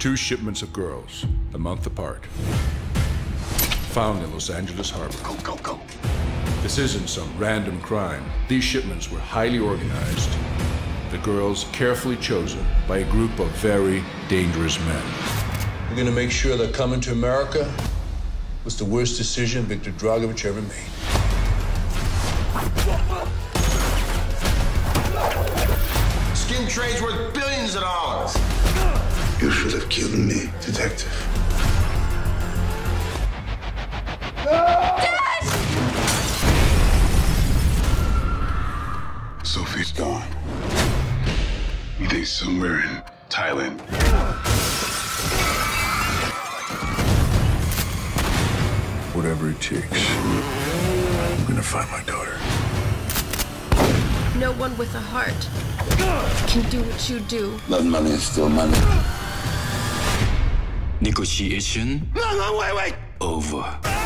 Two shipments of girls, a month apart, found in Los Angeles harbor. Go, go, go. This isn't some random crime. These shipments were highly organized. The girls carefully chosen by a group of very dangerous men. We're gonna make sure that coming to America was the worst decision Viktor Dragovich ever made. Skin trade's worth billions of dollars. You should have killed me, detective. Sophie's gone. You think somewhere in Thailand. Whatever it takes, I'm gonna find my daughter. No one with a heart can do what you do. Blood money is still money. Negotiation. Over.